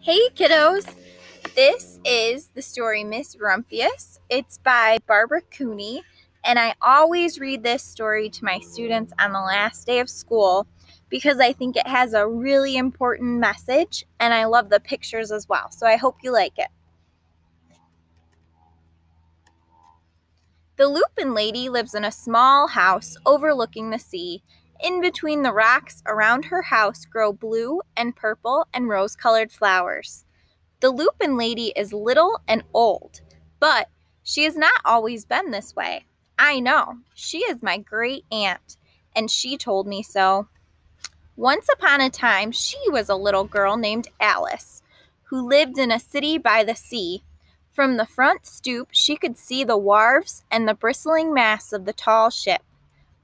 Hey kiddos! This is the story Miss Rumphius. It's by Barbara Cooney, and I always read this story to my students on the last day of school because I think it has a really important message and I love the pictures as well. So I hope you like it. The Lupin lady lives in a small house overlooking the sea. In between the rocks around her house grow blue and purple and rose colored flowers. The Lupin lady is little and old, but she has not always been this way. I know. She is my great aunt, and she told me so. Once upon a time, she was a little girl named Alice, who lived in a city by the sea. From the front stoop, she could see the wharves and the bristling masts of the tall ship.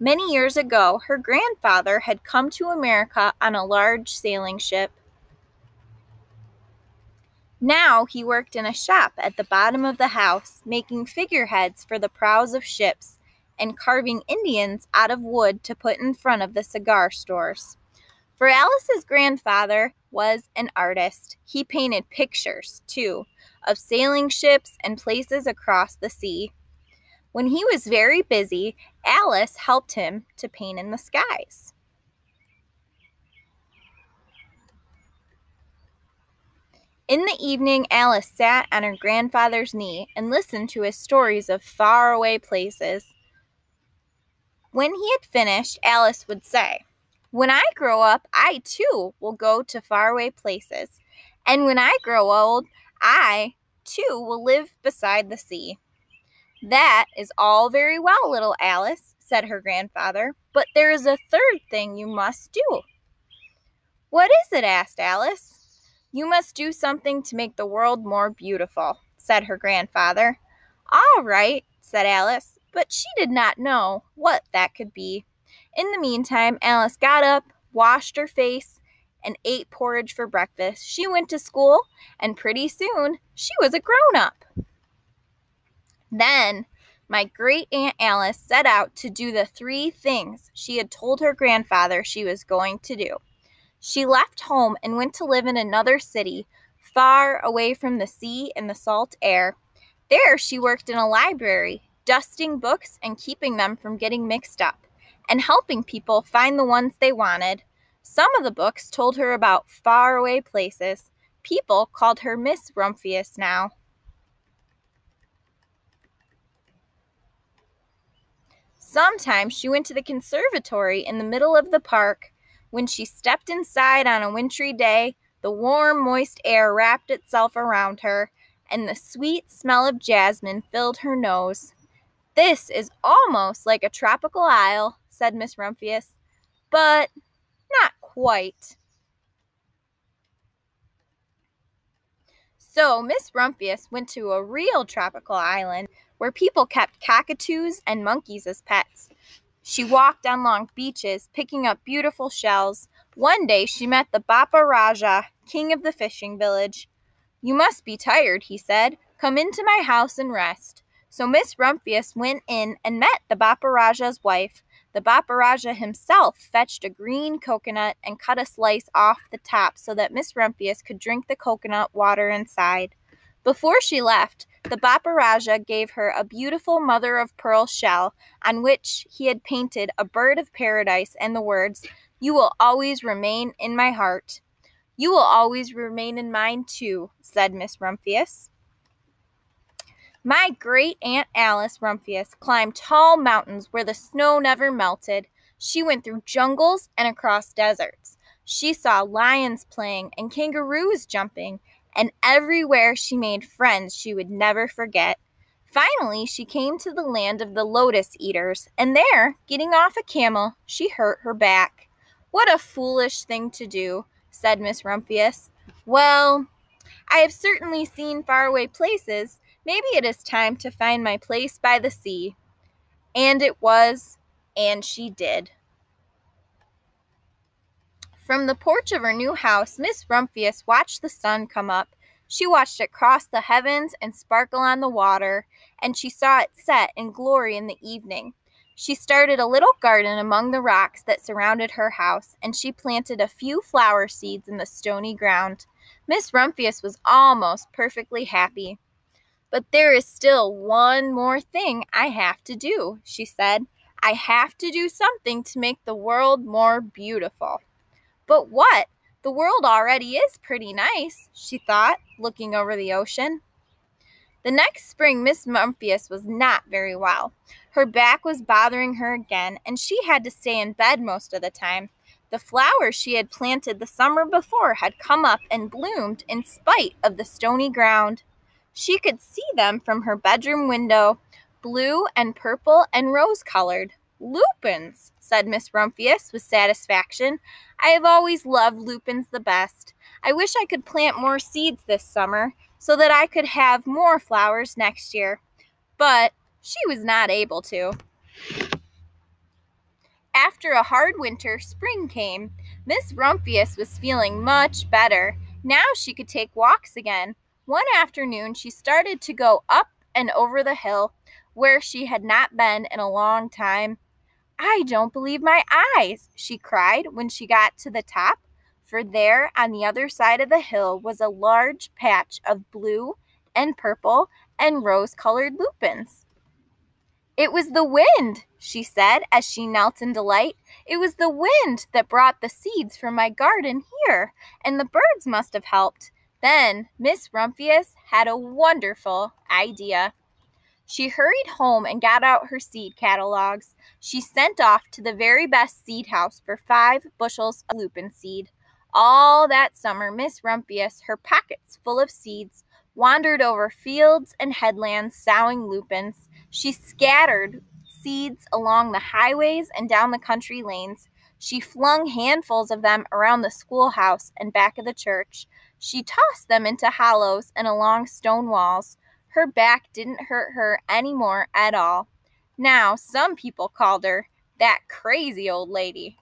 Many years ago, her grandfather had come to America on a large sailing ship. Now he worked in a shop at the bottom of the house, making figureheads for the prows of ships and carving Indians out of wood to put in front of the cigar stores. For Alice's grandfather was an artist. He painted pictures, too, of sailing ships and places across the sea. When he was very busy, Alice helped him to paint in the skies. In the evening, Alice sat on her grandfather's knee and listened to his stories of faraway places. When he had finished, Alice would say, When I grow up, I too will go to faraway places. And when I grow old, I too will live beside the sea. That is all very well, little Alice, said her grandfather, but there is a third thing you must do. What is it? asked Alice. You must do something to make the world more beautiful, said her grandfather. All right, said Alice, but she did not know what that could be. In the meantime, Alice got up, washed her face, and ate porridge for breakfast. She went to school, and pretty soon she was a grown up. Then my great Aunt Alice set out to do the three things she had told her grandfather she was going to do. She left home and went to live in another city, far away from the sea and the salt air. There she worked in a library, dusting books and keeping them from getting mixed up, and helping people find the ones they wanted. Some of the books told her about faraway places. People called her Miss Rumphius now. Sometimes she went to the conservatory in the middle of the park. When she stepped inside on a wintry day, the warm, moist air wrapped itself around her, and the sweet smell of jasmine filled her nose. This is almost like a tropical isle, said Miss Rumphius, but not quite. So Miss Rumphius went to a real tropical island where people kept cockatoos and monkeys as pets. She walked on long beaches, picking up beautiful shells. One day she met the Bapa Raja, king of the fishing village. You must be tired, he said. Come into my house and rest. So Miss Rumphius went in and met the Bapa Raja's wife. The Bapa Raja himself fetched a green coconut and cut a slice off the top so that Miss Rumphius could drink the coconut water inside. Before she left, the Bapa Raja gave her a beautiful mother of pearl shell on which he had painted a bird of paradise and the words, You will always remain in my heart. You will always remain in mine too, said Miss Rumphius. My great Aunt Alice Rumphius climbed tall mountains where the snow never melted. She went through jungles and across deserts. She saw lions playing and kangaroos jumping, and everywhere she made friends she would never forget. Finally, she came to the land of the lotus eaters, and there, getting off a camel, she hurt her back. What a foolish thing to do, said Miss Rumphius. Well, I have certainly seen faraway places, Maybe it is time to find my place by the sea. And it was, and she did. From the porch of her new house, Miss Rumphius watched the sun come up. She watched it cross the heavens and sparkle on the water, and she saw it set in glory in the evening. She started a little garden among the rocks that surrounded her house, and she planted a few flower seeds in the stony ground. Miss Rumphius was almost perfectly happy. But there is still one more thing I have to do, she said. I have to do something to make the world more beautiful. But what? The world already is pretty nice, she thought, looking over the ocean. The next spring, Miss Rumphius was not very well. Her back was bothering her again, and she had to stay in bed most of the time. The flowers she had planted the summer before had come up and bloomed in spite of the stony ground. She could see them from her bedroom window, blue and purple and rose colored. Lupins, said Miss Rumphius with satisfaction. I have always loved lupins the best. I wish I could plant more seeds this summer so that I could have more flowers next year. But she was not able to. After a hard winter, spring came. Miss Rumphius was feeling much better. Now she could take walks again. One afternoon, she started to go up and over the hill where she had not been in a long time. I don't believe my eyes, she cried when she got to the top for there on the other side of the hill was a large patch of blue and purple and rose colored lupins. It was the wind, she said as she knelt in delight. It was the wind that brought the seeds from my garden here, and the birds must have helped. Then Miss Rumphius had a wonderful idea. She hurried home and got out her seed catalogs. She sent off to the very best seed house for five bushels of lupin seed. All that summer, Miss Rumphius, her pockets full of seeds, wandered over fields and headlands sowing lupins. She scattered seeds along the highways and down the country lanes. She flung handfuls of them around the schoolhouse and back of the church. She tossed them into hollows and along stone walls. Her back didn't hurt her any more at all. Now, some people called her that crazy old lady.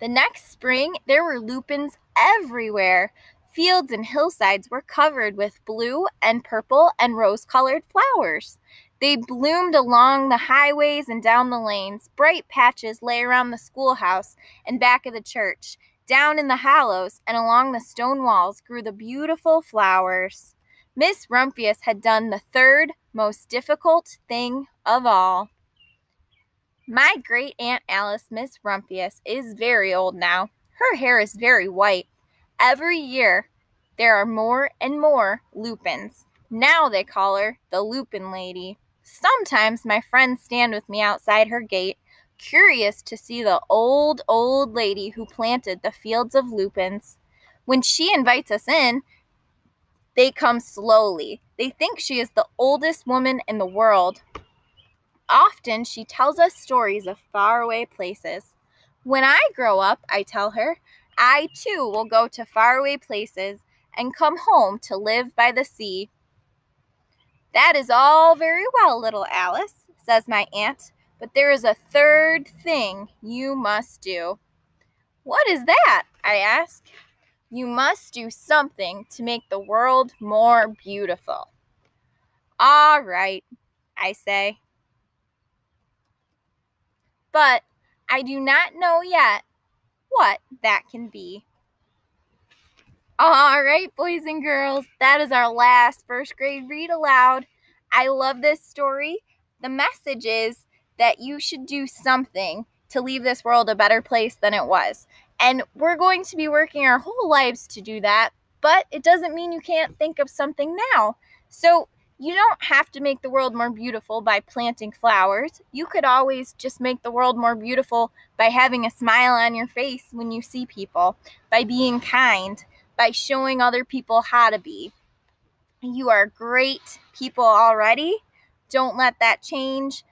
The next spring, there were lupins everywhere. Fields and hillsides were covered with blue and purple and rose colored flowers. They bloomed along the highways and down the lanes. Bright patches lay around the schoolhouse and back of the church. Down in the hollows and along the stone walls grew the beautiful flowers. Miss Rumphius had done the third most difficult thing of all. My great Aunt Alice, Miss Rumphius, is very old now. Her hair is very white. Every year, there are more and more lupins. Now they call her the Lupin Lady. Sometimes my friends stand with me outside her gate, curious to see the old, old lady who planted the fields of lupins. When she invites us in, they come slowly. They think she is the oldest woman in the world. Often she tells us stories of faraway places. When I grow up, I tell her, I too will go to faraway places and come home to live by the sea. That is all very well, little Alice, says my aunt, but there is a third thing you must do. What is that? I ask. You must do something to make the world more beautiful. All right, I say but I do not know yet what that can be. All right, boys and girls, that is our last first grade read aloud. I love this story. The message is that you should do something to leave this world a better place than it was. And we're going to be working our whole lives to do that, but it doesn't mean you can't think of something now. So you don't have to make the world more beautiful by planting flowers. You could always just make the world more beautiful by having a smile on your face when you see people, by being kind, by showing other people how to be. You are great people already. Don't let that change.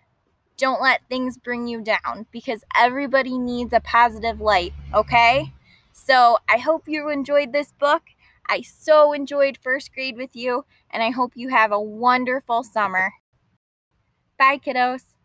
Don't let things bring you down because everybody needs a positive light, okay? So I hope you enjoyed this book. I so enjoyed first grade with you, and I hope you have a wonderful summer. Bye, kiddos.